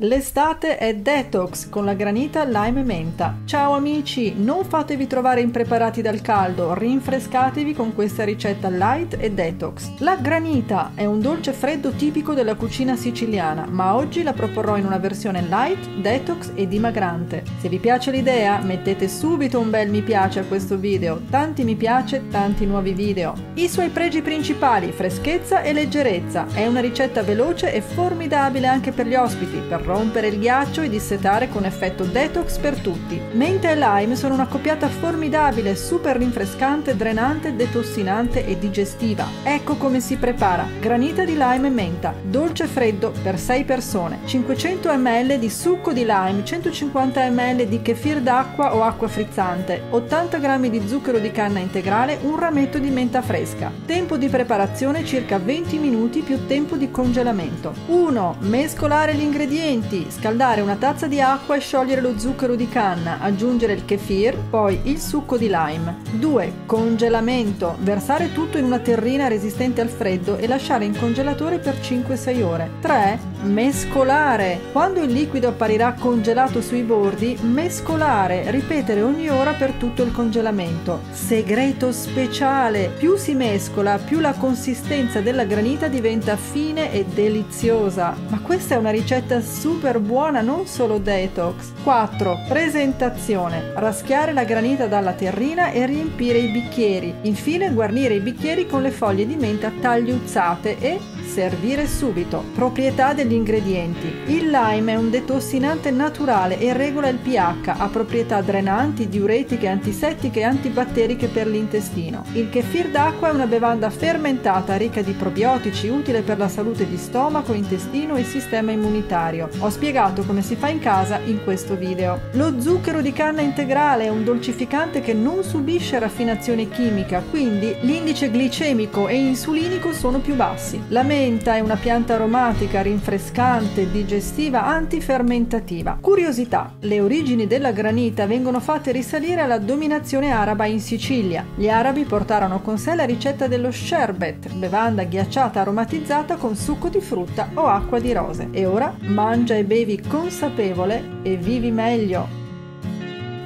L'estate è detox con la granita lime e menta. Ciao amici, non fatevi trovare impreparati dal caldo, rinfrescatevi con questa ricetta light e detox. La granita è un dolce freddo tipico della cucina siciliana, ma oggi la proporrò in una versione light, detox e dimagrante. Se vi piace l'idea, mettete subito un bel mi piace a questo video, tanti mi piace, tanti nuovi video. I suoi pregi principali, freschezza e leggerezza. È una ricetta veloce e formidabile anche per gli ospiti, per rompere il ghiaccio e dissetare con effetto detox per tutti. Menta e lime sono una coppiata formidabile, super rinfrescante, drenante, detossinante e digestiva. Ecco come si prepara. Granita di lime e menta, dolce freddo per 6 persone, 500 ml di succo di lime, 150 ml di kefir d'acqua o acqua frizzante, 80 g di zucchero di canna integrale, un rametto di menta fresca. Tempo di preparazione circa 20 minuti più tempo di congelamento. 1. Mescolare gli ingredienti ingredienti, scaldare una tazza di acqua e sciogliere lo zucchero di canna, aggiungere il kefir, poi il succo di lime. 2. Congelamento, versare tutto in una terrina resistente al freddo e lasciare in congelatore per 5-6 ore. 3. Mescolare. Quando il liquido apparirà congelato sui bordi, mescolare, ripetere ogni ora per tutto il congelamento. Segreto speciale. Più si mescola, più la consistenza della granita diventa fine e deliziosa. Ma questa è una ricetta super buona, non solo detox. 4. Presentazione. Raschiare la granita dalla terrina e riempire i bicchieri. Infine guarnire i bicchieri con le foglie di menta tagliuzzate e servire subito. Proprietà degli ingredienti. Il lime è un detossinante naturale e regola il pH, ha proprietà drenanti, diuretiche, antisettiche e antibatteriche per l'intestino. Il kefir d'acqua è una bevanda fermentata ricca di probiotici, utile per la salute di stomaco, intestino e sistema immunitario. Ho spiegato come si fa in casa in questo video. Lo zucchero di canna integrale è un dolcificante che non subisce raffinazione chimica, quindi l'indice glicemico e insulinico sono più bassi. La menta è una pianta aromatica, rinfrescante, digestiva, antifermentativa. Curiosità, le origini della granita vengono fatte risalire alla dominazione araba in Sicilia. Gli arabi portarono con sé la ricetta dello sherbet, bevanda ghiacciata aromatizzata con succo di frutta o acqua di rose. E ora mangia e bevi consapevole e vivi meglio.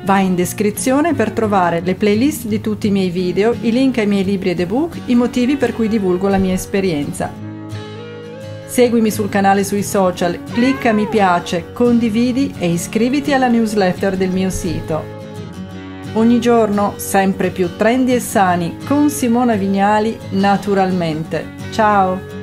Vai in descrizione per trovare le playlist di tutti i miei video, i link ai miei libri ed ebook, i motivi per cui divulgo la mia esperienza. Seguimi sul canale sui social, clicca mi piace, condividi e iscriviti alla newsletter del mio sito. Ogni giorno sempre più trendy e sani con Simona Vignali naturalmente. Ciao!